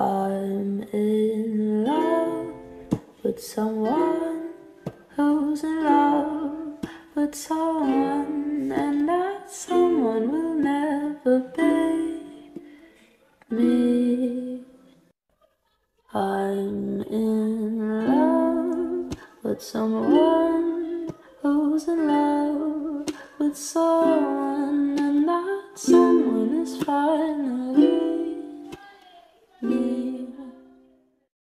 I'm in love with someone who's in love with someone, and that someone will never be me. I'm in love with someone who's in love with someone, and that someone is finally.